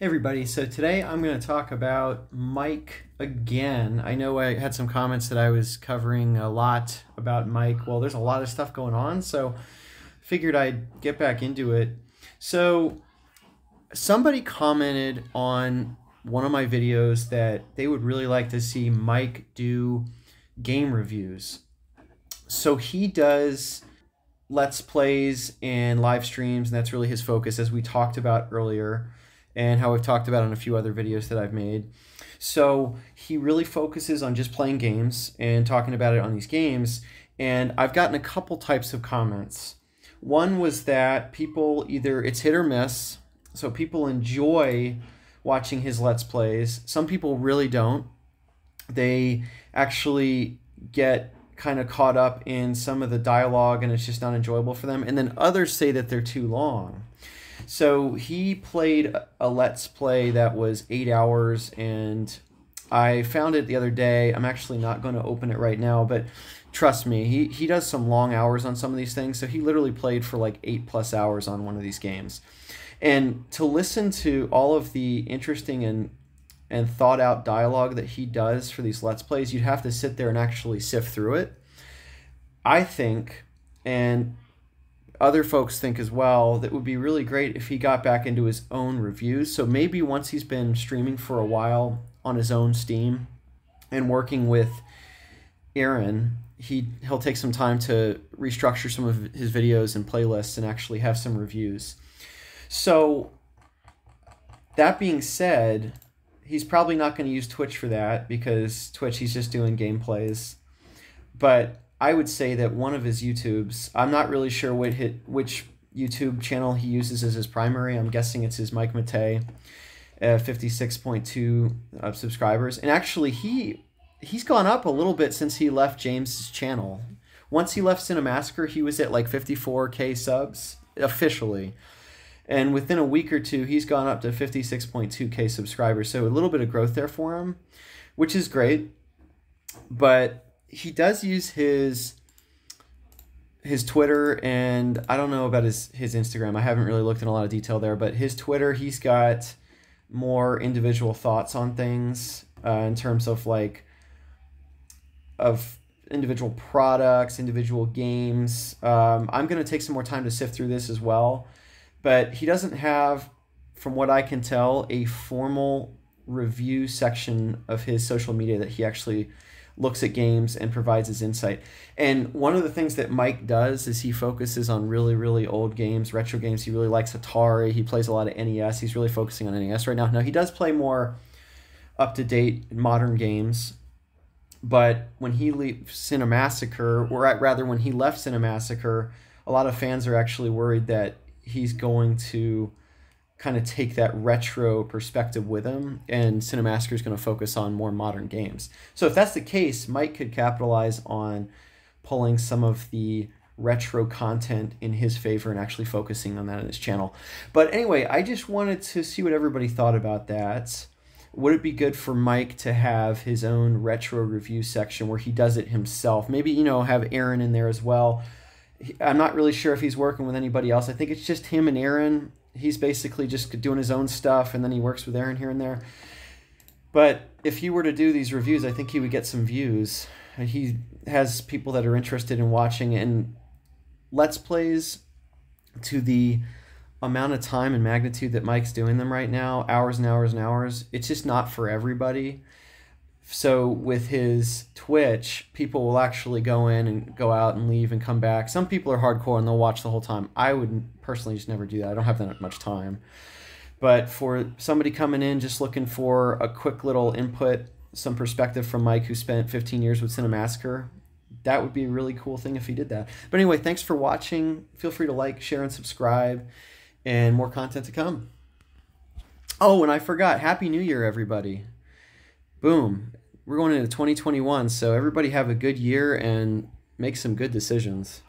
Hey everybody, so today I'm going to talk about Mike again. I know I had some comments that I was covering a lot about Mike. Well, there's a lot of stuff going on, so figured I'd get back into it. So somebody commented on one of my videos that they would really like to see Mike do game reviews. So he does let's plays and live streams, and that's really his focus as we talked about earlier and how I've talked about in a few other videos that I've made. So he really focuses on just playing games and talking about it on these games. And I've gotten a couple types of comments. One was that people either it's hit or miss. So people enjoy watching his Let's Plays. Some people really don't. They actually get kind of caught up in some of the dialogue and it's just not enjoyable for them. And then others say that they're too long. So he played a Let's Play that was eight hours, and I found it the other day. I'm actually not going to open it right now, but trust me, he, he does some long hours on some of these things. So he literally played for like eight plus hours on one of these games. And to listen to all of the interesting and and thought out dialogue that he does for these let's plays, you'd have to sit there and actually sift through it. I think, and other folks think as well that would be really great if he got back into his own reviews. So maybe once he's been streaming for a while on his own Steam and working with Aaron, he he'll take some time to restructure some of his videos and playlists and actually have some reviews. So that being said, he's probably not going to use Twitch for that because Twitch he's just doing gameplays. But I would say that one of his YouTubes, I'm not really sure what hit, which YouTube channel he uses as his primary. I'm guessing it's his Mike Matei, uh, 56.2 uh, subscribers. And actually, he he's gone up a little bit since he left James's channel. Once he left Cinemassacre, he was at like 54k subs officially. And within a week or two, he's gone up to 56.2k subscribers. So a little bit of growth there for him, which is great. But he does use his his Twitter and I don't know about his his Instagram. I haven't really looked in a lot of detail there, but his Twitter, he's got more individual thoughts on things uh, in terms of like of individual products, individual games. Um, I'm gonna take some more time to sift through this as well, but he doesn't have, from what I can tell, a formal review section of his social media that he actually looks at games and provides his insight. And one of the things that Mike does is he focuses on really, really old games, retro games. He really likes Atari. He plays a lot of NES. He's really focusing on NES right now. Now, he does play more up to date modern games. But when he leaves Cinemassacre, or rather when he left Cinemassacre, a lot of fans are actually worried that he's going to kind of take that retro perspective with him, and Cinemassacre is going to focus on more modern games. So if that's the case, Mike could capitalize on pulling some of the retro content in his favor and actually focusing on that in his channel. But anyway, I just wanted to see what everybody thought about that. Would it be good for Mike to have his own retro review section where he does it himself? Maybe, you know, have Aaron in there as well. I'm not really sure if he's working with anybody else. I think it's just him and Aaron he's basically just doing his own stuff and then he works with Aaron here and there. But if he were to do these reviews, I think he would get some views. He has people that are interested in watching and let's plays to the amount of time and magnitude that Mike's doing them right now, hours and hours and hours. It's just not for everybody so with his Twitch, people will actually go in and go out and leave and come back. Some people are hardcore and they'll watch the whole time. I would personally just never do that. I don't have that much time. But for somebody coming in just looking for a quick little input, some perspective from Mike who spent 15 years with Cinemassacre, that would be a really cool thing if he did that. But anyway, thanks for watching. Feel free to like, share, and subscribe, and more content to come. Oh, and I forgot. Happy New Year, everybody. Boom we're going into 2021, so everybody have a good year and make some good decisions.